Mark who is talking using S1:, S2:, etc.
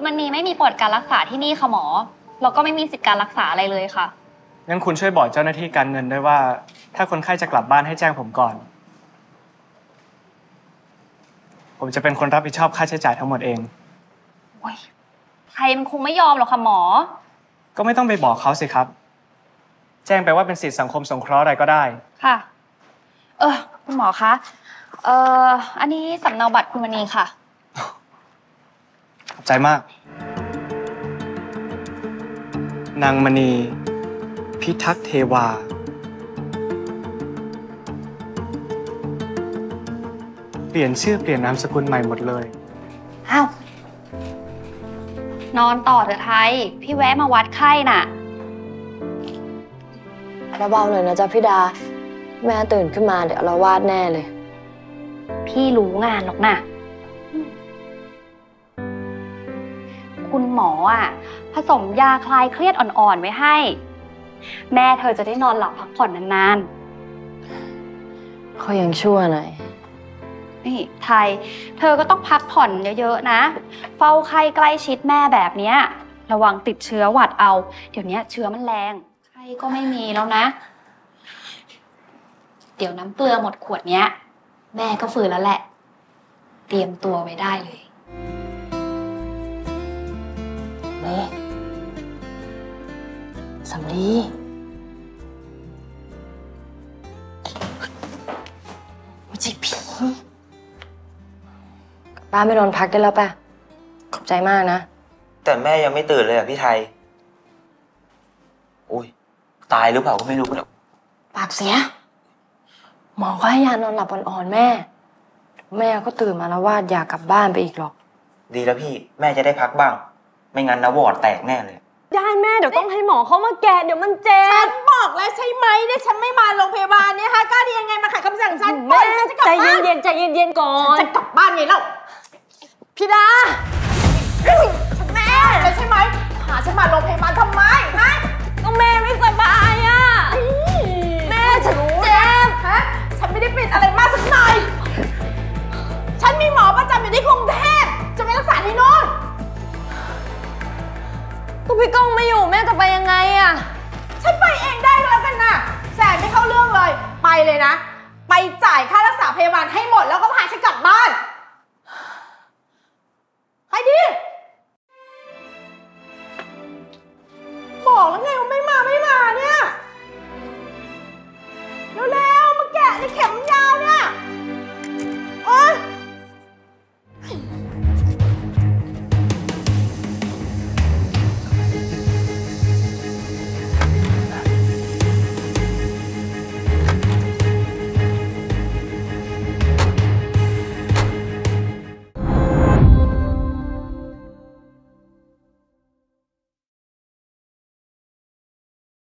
S1: คุณมณีไม่มีประวัติการรักษาที่นี่ค่ะหมอ แล้วก็ไม่มีสิทธิการรักษาอะไรเลยค่ะ
S2: งั้นคุณช่วยบอกเจ้าหน้าที่การเงินด้วยว่า ถ้าคนไข้จะกลับบ้านให้แจ้งผมก่อน ผมจะเป็นคนรับผิดชอบค่าใช้จ่ายทั้งหมดเอง
S1: โอ้ยใครมันคงไม่ยอมหรอกค่ะหมอ
S2: ก็ไม่ต้องไปบอกเขาสิครับ แจ้งไปว่าเป็นสิทธิสังคมสงเคราะห์อะไรก็ได้
S1: ค่ะ เออคุณหมอคะ เอออันนี้สำเนาบัตรคุณมณีค่ะ
S2: ขอบ ใจมาก นางมณี พิทักษ์เทวา เปลี่ยนชื่อเปลี่ยนนามสกุลใหม่หมดเลย
S1: อ้าวนอนต่อเถอะไทย พี่แวะมาวัดไข้น่ะ
S3: ระเบาหน่อยนะจ๊ะพี่ดา แม่ตื่นขึ้นมาเดี๋ยวเราวาดแน่เลย
S1: พี่รู้งานหรอกนะ คุณหมออะผสมยาคลายเครียดอ่อนๆไว้ให้ แม่เธอจะได้นอนหลับพักผ่อนนาน
S3: เขายังชั่วหน่อย
S1: ๆนี่ไทย เธอก็ต้องพักผ่อนเยอะๆนะ เฝ้าไข้ใกล้ชิดแม่แบบเนี้ย ระวังติดเชื้อหวัดเอา เดี๋ยวนี้เชื้อมันแรงไข้ก็ไม่มีแล้วนะ เดี๋ยวน้ำเกลือหมดขวดเนี้ย แม่ก็ฟื้นแล้วแหละ เตรียมตัวไว้ได้เลย
S3: แม่สำลีไม่ใช่ผีกลับบ้านไปนอนพักได้แล้วป่ะ ขอบใจมากนะ
S4: แต่แม่ยังไม่ตื่นเลยอะพี่ไทย อุ้ยตายหรือเปล่าก็ไม่รู้เนี่ย
S3: ปากเสีย หมอก็ให้ยานอนหลับอ่อนๆแม่ แม่ก็ตื่นมาแล้ววาดอยากกลับบ้านไปอีกหรอก
S4: ดีแล้วพี่แม่จะได้พักบ้าง ไม่งั้นนะวอร์ดแตกแน่เลย
S5: ได้แม่เดี๋ยวต้องให้หมอเขามาแกะเดี๋ยวมันเจ็
S6: ฉั
S5: บ
S6: นบอกแล้วใช่ไหมเนี่ยฉันไม่มาโรงพยาบาลเนี่ยฮะกล้าดียังไงมาขัดคำสั่งฉันปล่
S5: แม่
S6: อยฉันจะกลับ
S5: ใจ
S6: บ้าน
S5: เย็นๆใจเย็นๆก่อน
S6: จะกลับบ้านไงเล่า
S5: พี่ดา
S6: ฉันแม่เลยใช่ไหมพาฉันมา พี่
S5: ก้อ
S6: งไม่
S5: อยู่แม่จะไปยังไงอะ
S6: ฉันไปเองได้ก็แล้วกันนะแสนไม่เข้าเรื่องเลย ไปเลยนะ ไปจ่ายค่ารักษาพยาบาลให้หมดแล้วก็พาฉันกลับบ้าน